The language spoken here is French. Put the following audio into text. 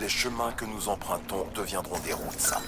Les chemins que nous empruntons deviendront des routes, Sam.